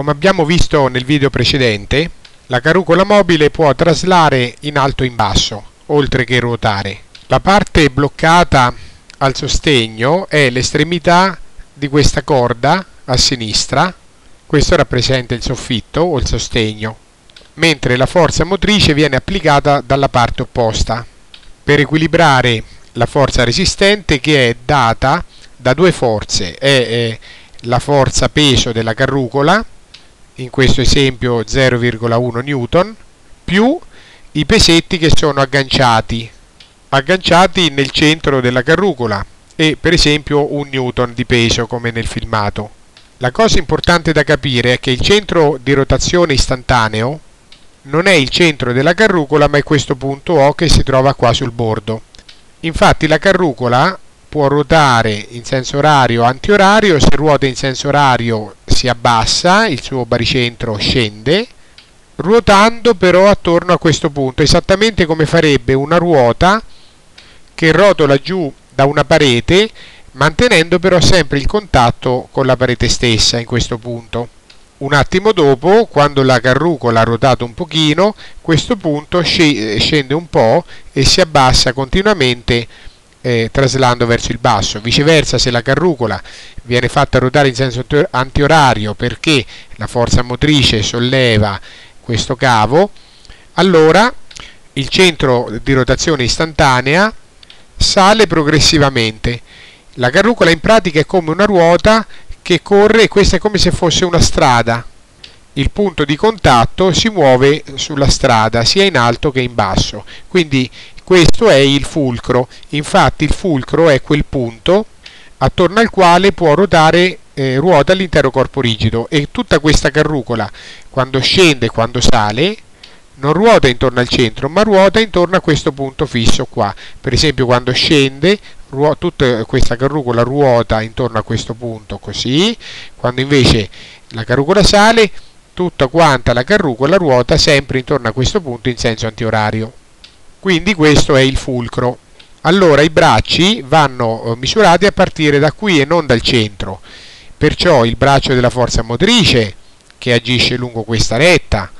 Come abbiamo visto nel video precedente, la carrucola mobile può traslare in alto e in basso, oltre che ruotare. La parte bloccata al sostegno è l'estremità di questa corda a sinistra, questo rappresenta il soffitto o il sostegno, mentre la forza motrice viene applicata dalla parte opposta per equilibrare la forza resistente che è data da due forze, è, la forza peso della carrucola in questo esempio 0,1 newton più i pesetti che sono agganciati agganciati nel centro della carrucola e per esempio un newton di peso come nel filmato. La cosa importante da capire è che il centro di rotazione istantaneo non è il centro della carrucola ma è questo punto O che si trova qua sul bordo. Infatti la carrucola può ruotare in senso orario antiorario, se ruota in senso orario si abbassa, il suo baricentro scende, ruotando però attorno a questo punto, esattamente come farebbe una ruota che rotola giù da una parete, mantenendo però sempre il contatto con la parete stessa in questo punto. Un attimo dopo, quando la carrucola ha ruotato un pochino, questo punto scende un po' e si abbassa continuamente eh, traslando verso il basso. Viceversa, se la carrucola viene fatta ruotare in senso antiorario perché la forza motrice solleva questo cavo, allora il centro di rotazione istantanea sale progressivamente. La carrucola in pratica è come una ruota che corre e questa è come se fosse una strada. Il punto di contatto si muove sulla strada sia in alto che in basso, quindi questo è il fulcro, infatti il fulcro è quel punto attorno al quale può ruotare eh, ruota l'intero corpo rigido. E tutta questa carrucola quando scende e quando sale non ruota intorno al centro ma ruota intorno a questo punto fisso qua. Per esempio quando scende tutta questa carrucola ruota intorno a questo punto così. Quando invece la carrucola sale tutta quanta la carrucola ruota sempre intorno a questo punto in senso antiorario quindi questo è il fulcro. Allora i bracci vanno eh, misurati a partire da qui e non dal centro. Perciò il braccio della forza motrice che agisce lungo questa retta,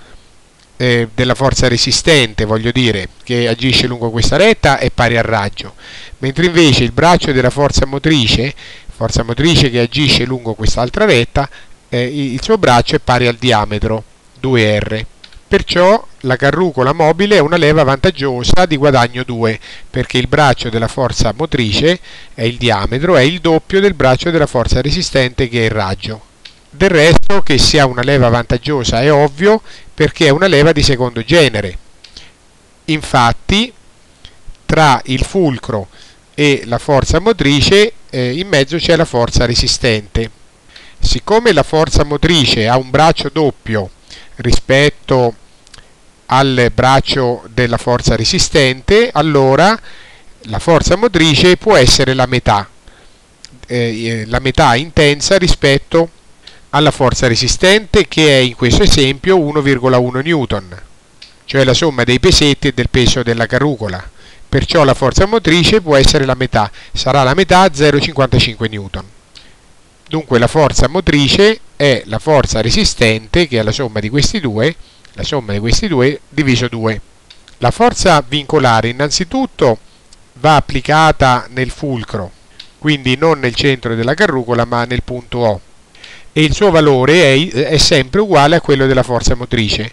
eh, della forza resistente, voglio dire, che agisce lungo questa retta è pari al raggio, mentre invece il braccio della forza motrice, forza motrice che agisce lungo quest'altra retta, eh, il suo braccio è pari al diametro 2R. Perciò la carrucola mobile è una leva vantaggiosa di guadagno 2 perché il braccio della forza motrice è il diametro, è il doppio del braccio della forza resistente che è il raggio. Del resto che sia una leva vantaggiosa è ovvio perché è una leva di secondo genere. Infatti tra il fulcro e la forza motrice eh, in mezzo c'è la forza resistente. Siccome la forza motrice ha un braccio doppio rispetto al braccio della forza resistente, allora la forza motrice può essere la metà, eh, eh, la metà intensa rispetto alla forza resistente che è in questo esempio 1,1 newton, cioè la somma dei pesetti e del peso della carrucola. Perciò la forza motrice può essere la metà, sarà la metà 0,55 newton. Dunque la forza motrice è la forza resistente, che è la somma di questi due, la somma di questi due diviso 2. La forza vincolare innanzitutto va applicata nel fulcro, quindi non nel centro della carrucola ma nel punto O e il suo valore è, è sempre uguale a quello della forza motrice,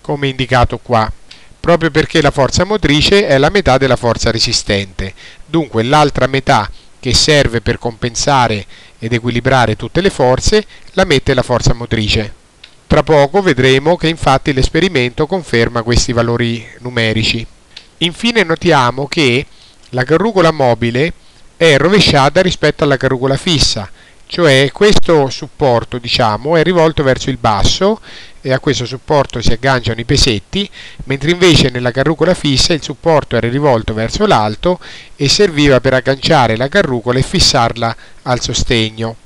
come indicato qua, proprio perché la forza motrice è la metà della forza resistente. Dunque l'altra metà che serve per compensare ed equilibrare tutte le forze la mette la forza motrice. Tra poco vedremo che infatti l'esperimento conferma questi valori numerici. Infine notiamo che la carrucola mobile è rovesciata rispetto alla carrucola fissa, cioè questo supporto diciamo, è rivolto verso il basso e a questo supporto si agganciano i pesetti, mentre invece nella carrucola fissa il supporto era rivolto verso l'alto e serviva per agganciare la carrucola e fissarla al sostegno.